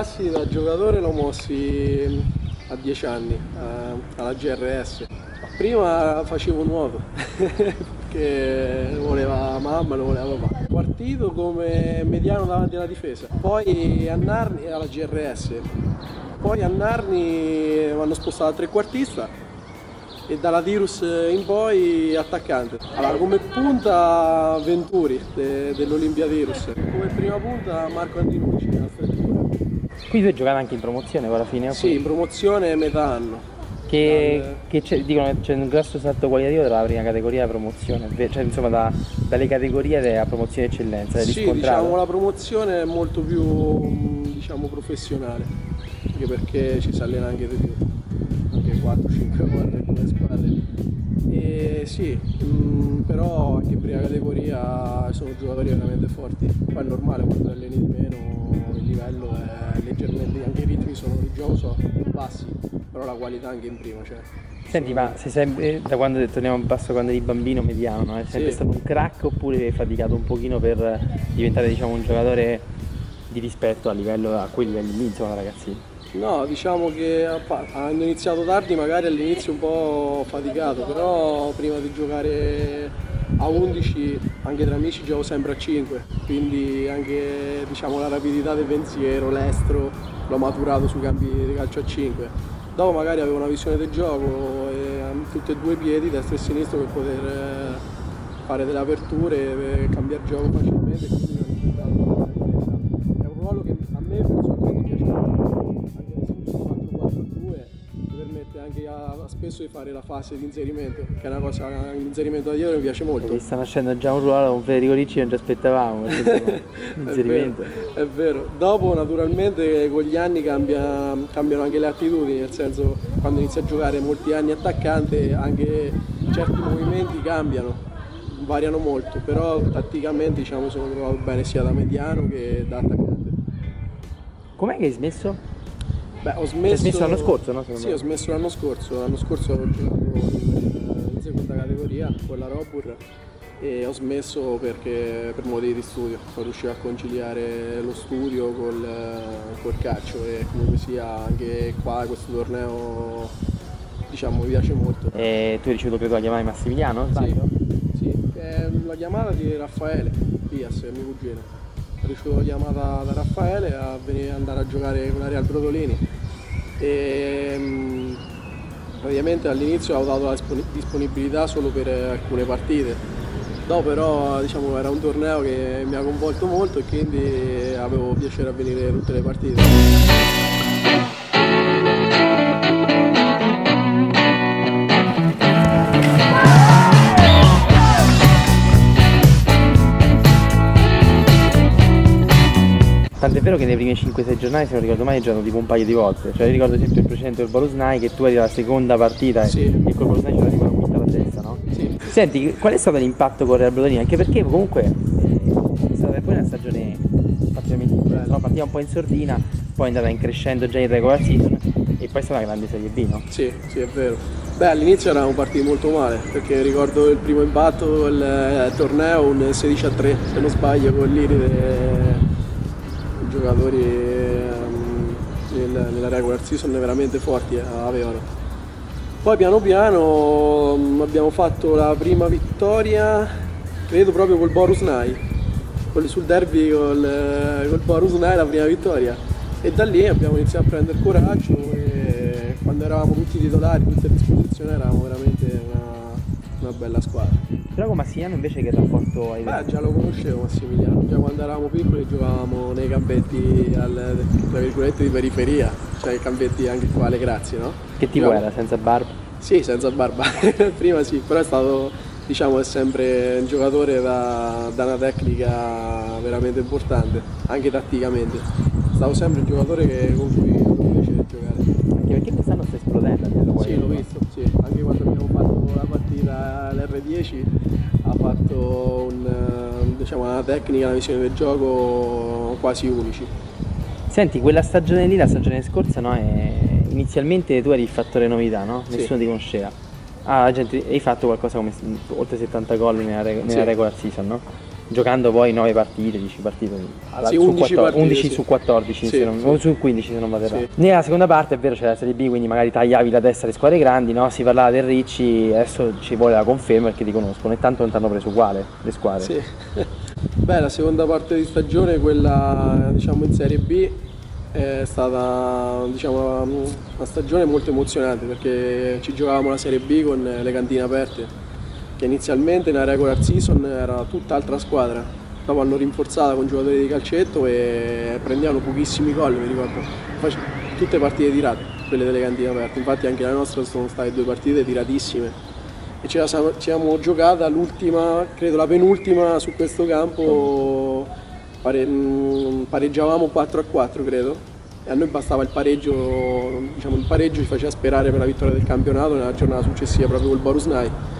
passi da giocatore l'ho mossi a 10 anni alla GRS. Prima facevo nuoto perché lo voleva mamma, lo voleva papà. Partito come mediano davanti alla difesa, poi a Narni alla GRS, poi a Narni mi hanno spostato a trequartista e dalla Tirus in poi attaccante. Allora, come punta Venturi de, dell'Olimpia Tirus, come prima punta Marco Antinucci. Qui tu giocato anche in promozione alla fine? Sì, in promozione metà anno. Che, che c'è, dicono c'è un grosso salto qualitativo dalla prima categoria alla promozione, cioè insomma da, dalle categorie a promozione eccellenza. Sì, diciamo la promozione è molto più diciamo, professionale, anche perché ci si allena anche di più, anche 4-5 volte con le squadre. E sì, mh, mm, però anche in prima categoria sono giocatori veramente forti, poi è normale quando alleni di meno il livello leggermente, anche i ritmi sono sono bassi, però la qualità anche in prima c'è. Senti, ma sei sempre, da quando torniamo in basso quando eri bambino mediano, no? è sempre sì. stato un crack oppure hai faticato un pochino per diventare diciamo, un giocatore di rispetto a livello a quei livelli lì, insomma, ragazzini? No, diciamo che hanno iniziato tardi, magari all'inizio un po' faticato, però prima di giocare a 11 anche tra amici gioco sempre a 5, quindi anche diciamo, la rapidità del pensiero, l'estro l'ho maturato sui campi di calcio a 5. Dopo magari avevo una visione del gioco e tutti e due i piedi, destro e sinistro, per poter eh, fare delle aperture e cambiare gioco facilmente. A, a spesso di fare la fase di inserimento, che è una cosa, l'inserimento da dietro mi piace molto. Sta nascendo già un ruolo con Federico Ricci non ci aspettavamo. l'inserimento. È vero, è vero. Dopo naturalmente con gli anni cambia, cambiano anche le attitudini, nel senso quando inizi a giocare molti anni attaccante anche certi movimenti cambiano variano molto, però tatticamente diciamo sono trovato bene sia da mediano che da attaccante. Com'è che hai smesso? Beh, ho smesso... Hai smesso l'anno scorso, no? Sì, ho smesso l'anno scorso. L'anno scorso ho giocato in, in seconda categoria con la Robur e ho smesso perché per motivi di studio. Non riuscivo a conciliare lo studio col, col calcio e comunque sia anche qua questo torneo diciamo mi piace molto. E tu hai ricevuto credo la chiamata di Massimiliano? Sì, sì. la chiamata di Raffaele Pias, mio cugino ricevuto chiamata da Raffaele a venire, andare a giocare con la Real Brodolini. E mm, praticamente all'inizio avevo dato la disponibilità solo per alcune partite. Dopo però diciamo, era un torneo che mi ha coinvolto molto e quindi avevo piacere a venire tutte le partite Tant'è vero che nei primi 5-6 giornate, se non ricordo mai, giocato tipo un paio di volte. Cioè, ricordo sempre il precedente del Borusnai che tu eri la seconda partita sì. e col Borusnai c'era tipo la quinta la sesta, no? Sì. Senti, qual è stato l'impatto con Real Brodolini? Anche perché comunque eh, è stata poi una stagione particolarmente no? partiva un po' in sordina, poi è andata in crescendo già in regular season e poi è stata una grande Serie B, no? Sì, sì, è vero. Beh, all'inizio eravamo partiti molto male, perché ricordo il primo impatto del eh, torneo, un 16 a 3, se non sbaglio, con l'Iride giocatori ehm, nel, nella regular season veramente forti eh, avevano. Poi piano piano um, abbiamo fatto la prima vittoria, credo proprio col Borus Nai, sul derby col, eh, col Borus Nai la prima vittoria. E da lì abbiamo iniziato a prendere coraggio e quando eravamo tutti titolari, tutte a disposizione, eravamo veramente una, una bella squadra. Però con Massimiliano invece che rapporto hai? Beh, già lo conoscevo Massimiliano, già quando eravamo piccoli giocavamo nei campetti al, tra virgolette di periferia, cioè i campetti anche qua alle Grazie, no? Che tipo era, senza barba? Sì, senza barba, prima sì, però è stato, diciamo, è sempre un giocatore da, da una tecnica veramente importante, anche tatticamente. È stato sempre un giocatore che, con cui ho piacere giocare. Anche perché quest'anno sta esplodendo, l'R10 ha fatto un, eh, diciamo, una tecnica, una visione del gioco quasi unici. Senti, quella stagione lì, la stagione scorsa, no, è... inizialmente tu eri il fattore novità, no? Nessuno sì. ti conosceva. Ah, gente, hai fatto qualcosa come oltre 70 gol nella, nella sì. regular season, no? Giocando poi 9 partite, 10 partite, alla, Sì, su 11 14 partite, 11 sì. su 14, Sì, non- o su 15 se non vado errato. Nella seconda parte è vero c'era la Serie B, quindi magari tagliavi la testa alle squadre grandi, no? si parlava del Ricci, adesso ci vuole la conferma perché ti conoscono e tanto non ti hanno preso uguale le squadre. Sì. Beh, la seconda parte di stagione, quella diciamo in Serie B, è stata diciamo, una stagione molto emozionante perché ci giocavamo la Serie B con le cantine aperte, che inizialmente nella regular season era tutt'altra squadra. Dopo hanno rinforzato con giocatori di calcetto e prendevano pochissimi gol, mi ricordo. Tutte partite tirate, quelle delle cantine aperte. Infatti anche la nostra sono state due partite tiratissime e ce la siamo, giocata l'ultima, credo la penultima su questo campo, pare- mh, pareggiavamo 4 a 4 credo e a noi bastava il pareggio, diciamo il pareggio ci faceva sperare per la vittoria del campionato nella giornata successiva proprio col Borusnai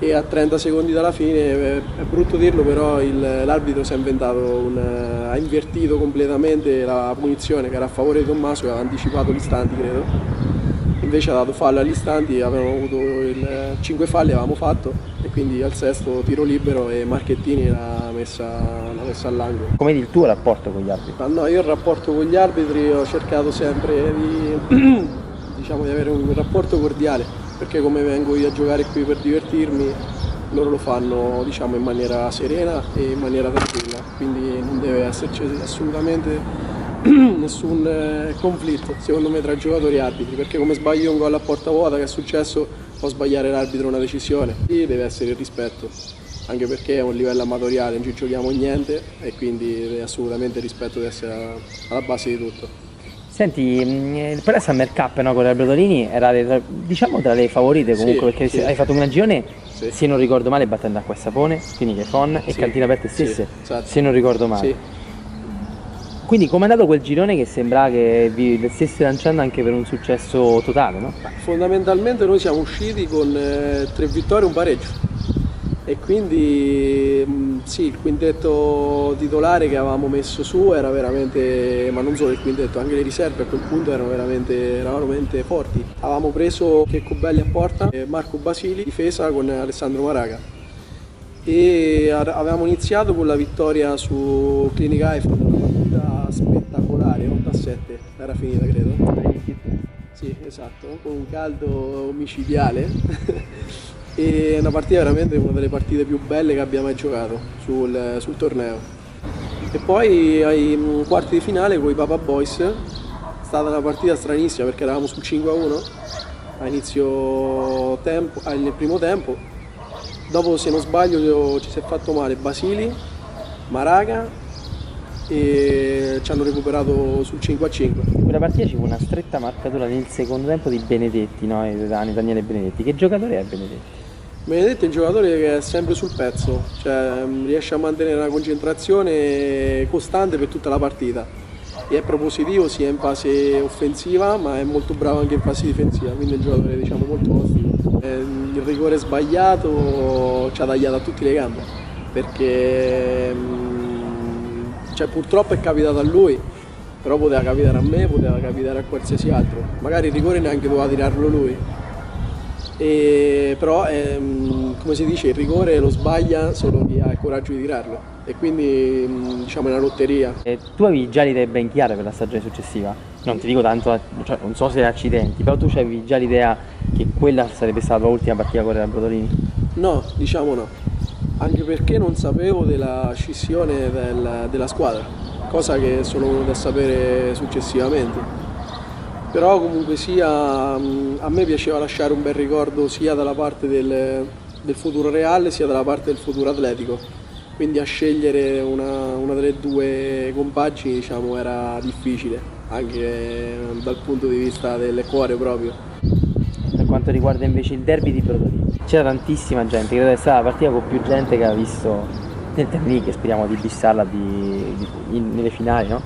e a 30 secondi dalla fine, è, brutto dirlo però il- l'arbitro si è inventato, un, ha invertito completamente la punizione che era a favore di Tommaso che aveva anticipato gli istanti credo invece ha dato fallo agli istanti, avevamo avuto il 5 falli, avevamo fatto e quindi al sesto tiro libero e Marchettini l'ha messa, l'ha messa all'angolo. Come il tuo rapporto con gli arbitri? Ma no, io il rapporto con gli arbitri ho cercato sempre di, diciamo, di avere un rapporto cordiale, perché come vengo io a giocare qui per divertirmi, loro lo fanno diciamo, in maniera serena e in maniera tranquilla, quindi non deve esserci assolutamente nessun eh, conflitto secondo me tra giocatori e arbitri, perché come sbaglio un gol a porta vuota che è successo può sbagliare l'arbitro una decisione, lì deve essere il rispetto anche perché è un livello amatoriale, non ci giochiamo niente e quindi assolutamente il rispetto deve essere alla base di tutto. Senti, mh, per la Summer Cup no, con le Brodolini era tra- diciamo tra le favorite comunque Sì, perché sì. hai fatto un gran girone, Sì. se non ricordo male, battendo Acqua e Sapone, quindi Chefon e Cantina Aperte stesse, esatto. se non ricordo male. Quindi com'è andato quel girone che sembra che vi stesse lanciando anche per un successo totale, no? Fondamentalmente noi siamo usciti con eh, tre vittorie e un pareggio e quindi mh, sì, il quintetto titolare che avevamo messo su era veramente, ma non solo il quintetto, anche le riserve a quel punto erano veramente, erano veramente forti. Avevamo preso Checco Belli a porta Marco Basili, difesa con Alessandro Maraga e avevamo iniziato con la vittoria su Clinica iPhone, una partita spettacolare, 8 a 7, era finita credo. Sì, esatto, con un caldo micidiale. e una partita veramente una delle partite più belle che abbiamo mai giocato sul, sul torneo. E poi ai mm, quarti di finale con i Papa Boys, è stata una partita stranissima perché eravamo sul 5 a 1 a inizio tempo, ah, nel primo tempo. Dopo se non sbaglio ci si è fatto male Basili, Maraga e ci hanno recuperato sul 5 a 5. In quella partita ci fu una stretta marcatura nel secondo tempo di Benedetti, no? Daniele Benedetti. Che giocatore è Benedetti? Benedetti è un giocatore che è sempre sul pezzo, cioè mm, riesce a mantenere una concentrazione costante per tutta la partita e è propositivo sia in fase offensiva ma è molto bravo anche in fase difensiva, quindi è un giocatore diciamo molto ostico. Eh, Il rigore sbagliato ci ha tagliato a tutti le gambe perché mm, cioè, purtroppo è capitato a lui, però poteva capitare a me, poteva capitare a qualsiasi altro, magari il rigore neanche doveva tirarlo lui. E- però ehm, come si dice il rigore lo sbaglia solo chi ha il coraggio di tirarlo e quindi mm, diciamo è una lotteria E tu avevi già le idee ben chiare per la stagione successiva? Non ti dico tanto, cioè, non so se accidenti, però tu avevi già l'idea che quella sarebbe stata l'ultima partita con la Brodolini? no diciamo no anche perché non sapevo della scissione del- della squadra cosa che sono venuto a sapere successivamente però comunque sia mh, a me piaceva lasciare un bel ricordo sia dalla parte del, del futuro reale sia dalla parte del futuro atletico quindi a scegliere una, una delle due compagini diciamo era difficile anche dal punto di vista del cuore proprio Per quanto riguarda invece il derby di Brodolini, c'era tantissima gente, credo che sia la partita con più gente che ha visto nel Terni, che speriamo di bissarla di- di- in- nelle finali, no?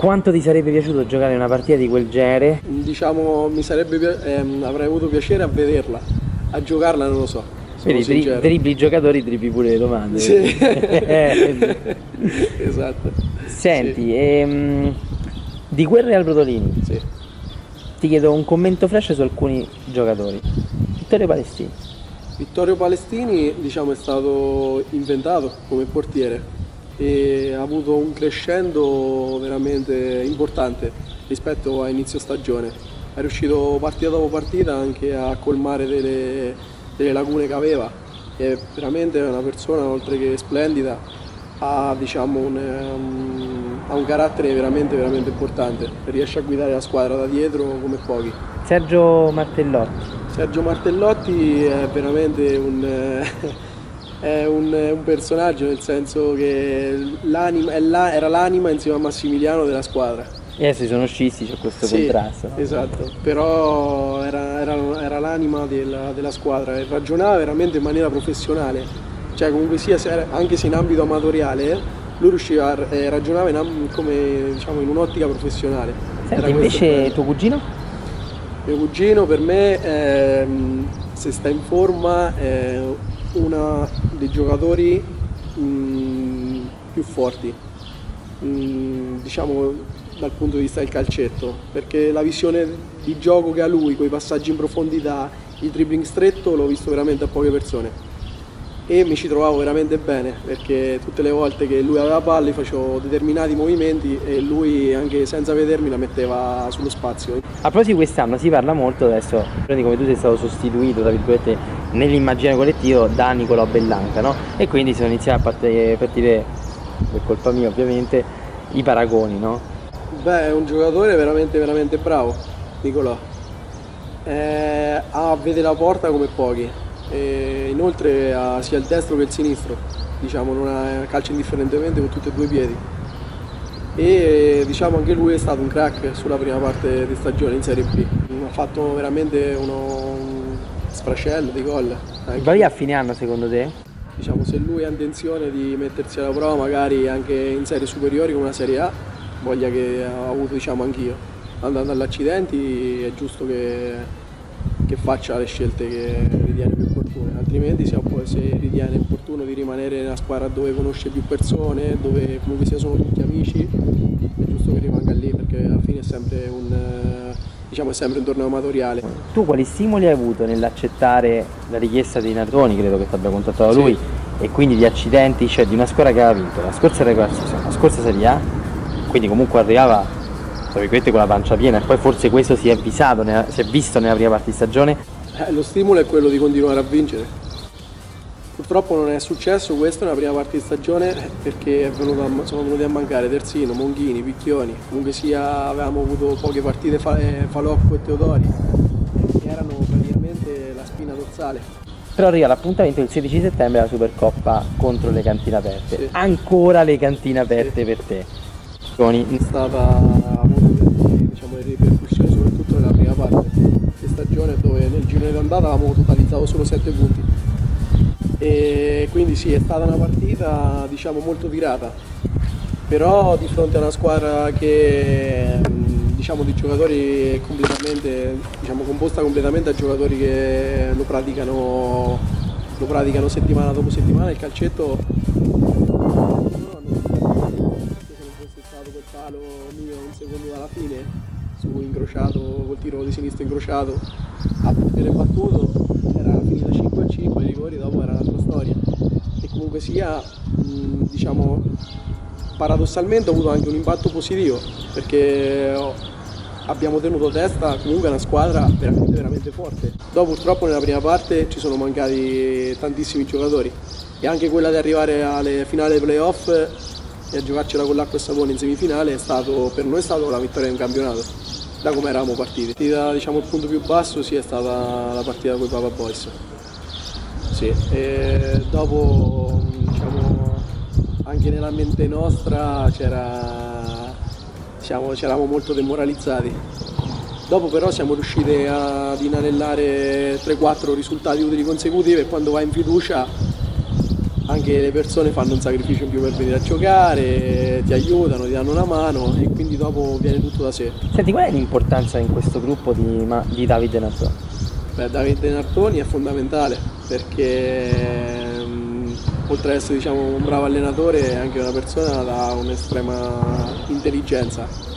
Quanto ti sarebbe piaciuto giocare una partita di quel genere? diciamo mi sarebbe ehm, avrei avuto piacere a vederla a giocarla non lo so Vedi, dri- dribli i giocatori, dribli pure le domande. Sì. Eh, esatto Senti, ehm, di quel Real Brodolini, sì. ti chiedo un commento flash su alcuni giocatori. Vittorio Palestini. Vittorio Palestini diciamo, è stato inventato come portiere e ha avuto un crescendo veramente importante rispetto a inizio stagione. È riuscito partita dopo partita anche a colmare delle, delle lacune che aveva. È veramente una persona, oltre che splendida, ha, diciamo, un, um, ha un carattere veramente, veramente importante. Riesce a guidare la squadra da dietro come pochi. Sergio Martellotti. Sergio Martellotti è veramente un... è un, un, personaggio nel senso che l'anima, la, era l'anima insieme a Massimiliano della squadra. E adesso sono scisti, c'è questo sì, contrasto. Esatto, però era, era, era l'anima della, della, squadra e ragionava veramente in maniera professionale, cioè comunque sia, anche se in ambito amatoriale, lui riusciva a eh, ragionare in, come, diciamo, in un'ottica professionale. Senti, invece tuo cugino? Mio cugino per me, eh, se sta in forma, è uno dei giocatori mh, mm, più forti, mh, mm, diciamo dal punto di vista del calcetto, perché la visione di gioco che ha lui, con i passaggi in profondità, il dribbling stretto, l'ho visto veramente a poche persone e mi ci trovavo veramente bene perché tutte le volte che lui aveva palle facevo determinati movimenti e lui anche senza vedermi la metteva sullo spazio. A proposito di quest'anno si parla molto adesso di come tu sei stato sostituito nell'immagine collettivo da Nicolò Bellanca no? e quindi sono iniziati a partire, per colpa mia ovviamente i paragoni no? Beh è un giocatore veramente veramente bravo Nicolò eh, vede la porta come pochi e inoltre ha sia il destro che il sinistro, diciamo, non calcia indifferentemente con tutti e due i piedi. E diciamo anche lui è stato un crack sulla prima parte di stagione in Serie B. Ha fatto veramente uno, un sfrascello di gol. Va a fine anno secondo te? Diciamo, se lui ha intenzione di mettersi alla prova magari anche in serie superiori come una Serie A, voglia che ho avuto diciamo anch'io. Andando all'accidenti è giusto che, che faccia le scelte che ritiene più opportune, altrimenti se, se ritiene opportuno di rimanere nella squadra dove conosce più persone, dove comunque sia sono tutti amici, è giusto che rimanga lì perché alla fine è sempre un, diciamo, è sempre un torneo amatoriale. Tu quali stimoli hai avuto nell'accettare la richiesta dei Nardoni, credo che ti abbia contattato sì. lui, e quindi di accidenti, cioè di una squadra che aveva vinto la scorsa, la scorsa Serie A, quindi comunque arrivava con la pancia piena. E poi forse questo si è, visato, si è visto nella prima parte di stagione eh, lo stimolo è quello di continuare a vincere. Purtroppo non è successo questo nella prima parte di stagione perché sono venuti a mancare Terzino, Monghini, Picchioni, comunque sia avevamo avuto poche partite fa, eh, Falocco e Teodori che erano praticamente la spina dorsale. Però arriva l'appuntamento il 16 settembre alla Supercoppa contro le cantine aperte. Sì. Ancora le cantine aperte sì. per te. È stata diciamo, le ripercussioni soprattutto nella prima parte stagione dove nel girone d'andata avevamo totalizzato solo 7 punti. E quindi sì è stata una partita diciamo molto tirata però di fronte a una squadra che diciamo di giocatori completamente diciamo composta completamente da giocatori che lo praticano lo praticano settimana dopo settimana il calcetto incrociato, col tiro di sinistra incrociato, a portiere battuto, era finita 5 a 5, i rigori dopo era un'altra storia. E comunque sia, mh, diciamo, paradossalmente ho avuto anche un impatto positivo, perché abbiamo tenuto testa comunque una squadra veramente, veramente forte. Dopo purtroppo nella prima parte ci sono mancati tantissimi giocatori e anche quella di arrivare alle finali playoff e a giocarcela con l'acqua e sapone in semifinale è stato, per noi è stata la vittoria di un campionato da come eravamo partiti. Da, diciamo, il punto più basso sì, è stata la partita con i Papa Boys. Sì. Dopo diciamo, anche nella mente nostra c'era, diciamo, c'eravamo molto demoralizzati. Dopo però siamo riusciti ad inanellare 3-4 risultati utili consecutivi e quando vai in fiducia anche le persone fanno un sacrificio in più per venire a giocare, ti aiutano, ti danno una mano e quindi dopo viene tutto da sé. Senti, qual è l'importanza in questo gruppo di, di Davide Nartoni? Beh, Davide Nartoni è fondamentale perché um, oltre ad essere diciamo, un bravo allenatore è anche una persona da un'estrema intelligenza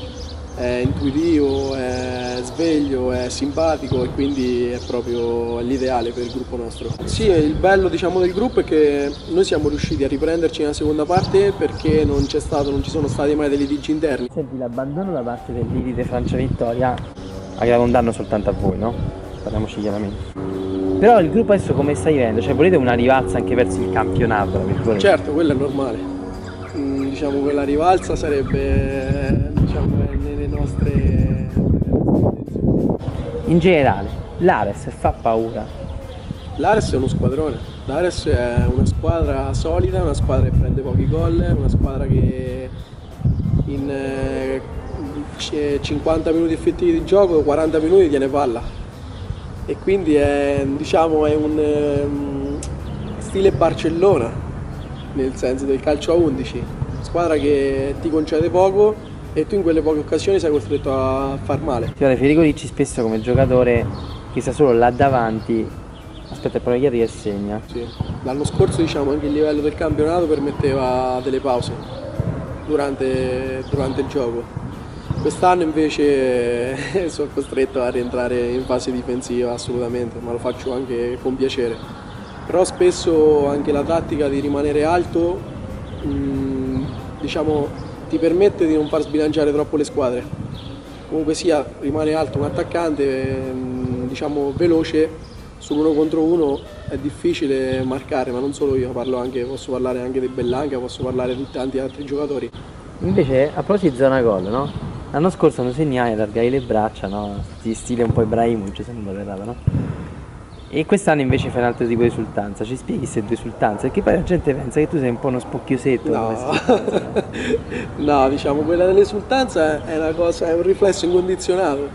è intuitivo, è sveglio, è simpatico e quindi è proprio l'ideale per il gruppo nostro. Sì, il bello diciamo, del gruppo è che noi siamo riusciti a riprenderci nella seconda parte perché non, stato, non ci sono stati mai dei litigi interni. Senti, l'abbandono da parte del Lilide Francia Vittoria ha creato un danno soltanto a voi, no? Parliamoci chiaramente. Però il gruppo adesso come sta vivendo? Cioè volete una rivalsa anche verso il campionato? Certo, quello è normale. Mm, diciamo quella rivalsa sarebbe diciamo, In generale, l'Ares fa paura? L'Ares è uno squadrone, l'Ares è una squadra solida, una squadra che prende pochi gol, una squadra che in 50 eh, minuti effettivi di gioco, 40 minuti tiene palla. E quindi è, diciamo, è un um, stile Barcellona nel senso del calcio a 11, squadra che ti concede poco e tu in quelle poche occasioni sei costretto a far male. Federico dici spesso come giocatore che sta solo là davanti, aspetta il poi e segna. Sì. L'anno scorso diciamo anche il livello del campionato permetteva delle pause durante, durante il gioco. Quest'anno invece sono costretto a rientrare in fase difensiva assolutamente, ma lo faccio anche con piacere. Però spesso anche la tattica di rimanere alto mm, diciamo, ti permette di non far sbilanciare troppo le squadre. Comunque sia, rimane alto un attaccante, mm, diciamo veloce, sull'uno contro uno è difficile marcare, ma non solo io, anche, posso parlare anche di Bellanca, posso parlare di tanti altri giocatori. Invece a proposito di zona gol, no? L'anno scorso non segnai allargai le braccia, no? Stile un po' Ibrahimovic, sembra no? E quest'anno invece fai un altro tipo di esultanza, ci spieghi queste due esultanze? Perché poi la gente pensa che tu sei un po' uno spocchiosetto. No, no diciamo quella dell'esultanza è una cosa, è un riflesso incondizionato.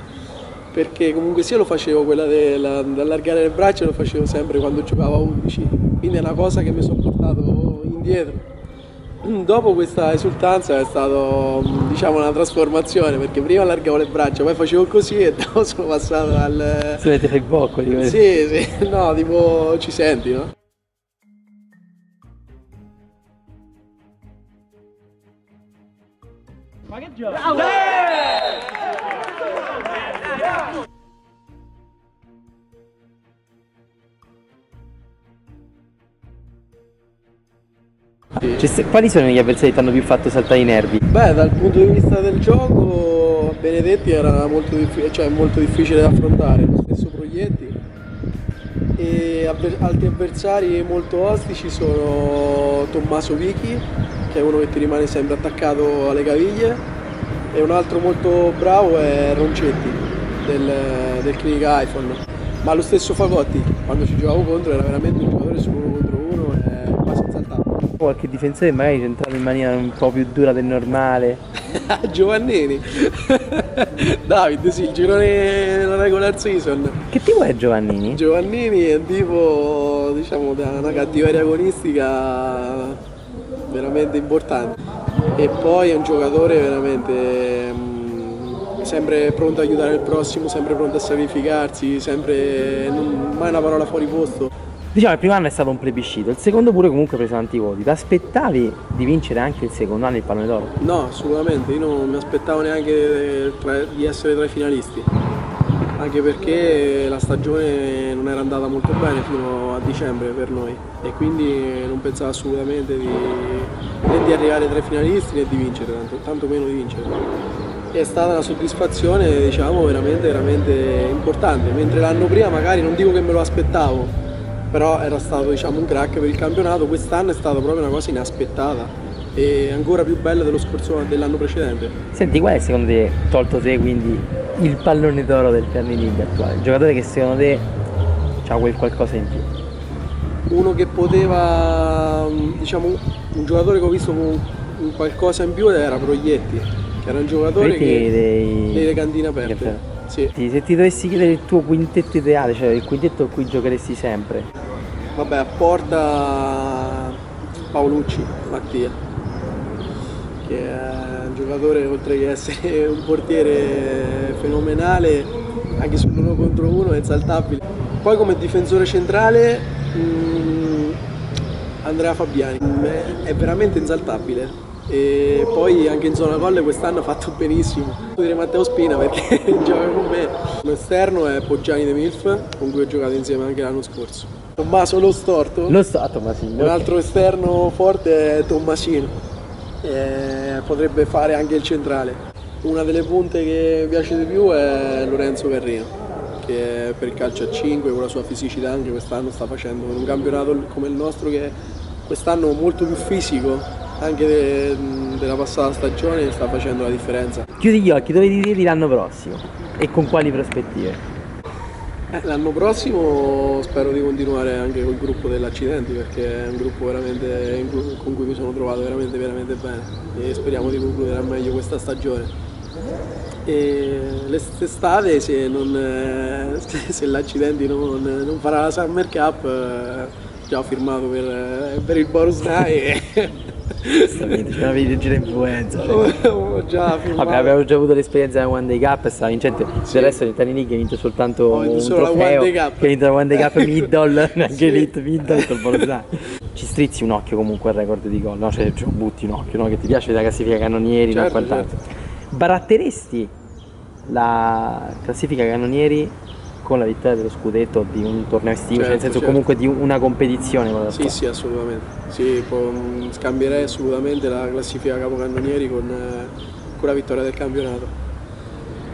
Perché comunque sia lo facevo quella dell'allargare le braccia, lo facevo sempre quando giocavo a 11. Quindi è una cosa che mi sono portato indietro. Mm, dopo questa esultanza è stata diciamo, una trasformazione perché prima allargavo le braccia, poi facevo così e dopo sono passato al. Se avete i boccoli, Sì, sì, no, tipo ci senti, no? Ma che gioco? Bravo! Cioè, quali sono gli avversari che ti hanno più fatto saltare i nervi? Beh, dal punto di vista del gioco, Benedetti era molto, diffi- cioè, molto difficile da affrontare, lo stesso Proietti. E avver- altri avversari molto ostici sono Tommaso Vichi, che è uno che ti rimane sempre attaccato alle caviglie, e un altro molto bravo è Roncetti del, del Clinic iPhone. Ma lo stesso Fagotti, quando ci giocavo contro, era veramente un giocatore su qualche difensore magari entrato in maniera un po' più dura del normale. Giovannini. David, sì, il girone della regular season. Che tipo è Giovannini? Giovannini è un tipo, diciamo, da una cattiveria agonistica veramente importante. E poi è un giocatore veramente mh, mm, sempre pronto a aiutare il prossimo, sempre pronto a sacrificarsi, sempre non, mai una parola fuori posto. Diciamo il primo anno è stato un plebiscito, il secondo pure comunque ha preso tanti voti. Ti aspettavi di vincere anche il secondo anno il pallone d'oro? No, assolutamente, io non mi aspettavo neanche di essere tra i finalisti. Anche perché la stagione non era andata molto bene fino a dicembre per noi e quindi non pensavo assolutamente di, né di arrivare tra i finalisti né di vincere, tanto, tanto meno di vincere. è stata una soddisfazione diciamo veramente, veramente importante, mentre l'anno prima magari non dico che me lo aspettavo, però era stato diciamo, un crack per il campionato, quest'anno è stata proprio una cosa inaspettata e ancora più bella dello scorso dell'anno precedente. Senti, qual è secondo te, tolto te quindi, il pallone d'oro del Ferni League attuale? Il giocatore che secondo te ha quel qualcosa in più? Uno che poteva, diciamo, un giocatore che ho visto con qualcosa in più era Proietti, che era un giocatore che, dei... delle cantine aperte. Sì. Se ti dovessi chiedere il tuo quintetto ideale, cioè il quintetto a cui giocheresti sempre? Vabbè, a porta Paolucci, Mattia, che è un giocatore oltre che essere un portiere fenomenale, anche sull'uno contro uno è esaltabile. Poi come difensore centrale mh, mm, Andrea Fabiani, è veramente esaltabile e poi anche in zona colle quest'anno ha fatto benissimo. Dire Matteo Spina perché gioca con me. L'esterno è Poggiani De Milf con cui ho giocato insieme anche l'anno scorso. Tommaso Lo Storto. Lo Storto, Tommasino. Un altro esterno forte è Tommasino. E potrebbe fare anche il centrale. Una delle punte che mi piace di più è Lorenzo Carrino, che per il calcio a 5 con la sua fisicità anche quest'anno sta facendo un campionato come il nostro che quest'anno è molto più fisico anche de, della passata stagione sta facendo la differenza. Chiudi gli occhi, dove ti vedi l'anno prossimo e con quali prospettive? Eh, l'anno prossimo spero di continuare anche col gruppo dell'Accidenti perché è un gruppo veramente con cui mi sono trovato veramente veramente bene e speriamo di concludere al meglio questa stagione. E l'estate se, eh, se l'Accidenti non, non, farà la Summer Cup eh, già ho firmato per, per il Boris Nai Giustamente, c'è una videogira influenza. Cioè. già Vabbè, abbiamo già avuto l'esperienza della One Day Cup, è stata vincente. Sì. Del resto l'Italia League ha vinto soltanto vinto un solo trofeo, One Day Cup. che ha vinto la One Day Cup Middle, neanche sì. Elite Middle col Bolzano. Ci strizzi un occhio comunque al record di gol, no? Cioè, cioè butti un occhio, no? Che ti piace la classifica cannonieri, certo, no? Quant'altro. Certo. Baratteresti la classifica cannonieri con la vittoria dello scudetto di un torneo estivo, certo, cioè nel senso certo. comunque di una competizione con Sì, sì, assolutamente. Sì, scambierei assolutamente la classifica capocannonieri con, con la vittoria del campionato.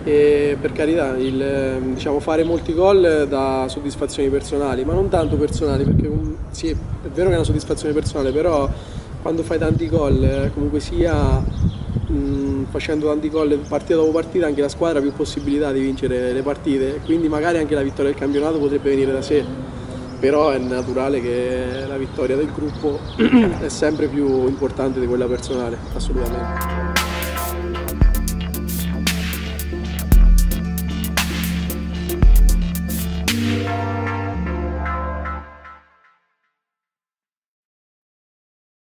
E per carità, il, diciamo, fare molti gol dà soddisfazioni personali, ma non tanto personali, perché sì, è vero che è una soddisfazione personale, però quando fai tanti gol comunque sia mh, facendo tanti gol partita dopo partita anche la squadra ha più possibilità di vincere le partite. Quindi magari anche la vittoria del campionato potrebbe venire da sé. Però è naturale che la vittoria del gruppo è sempre più importante di quella personale assolutamente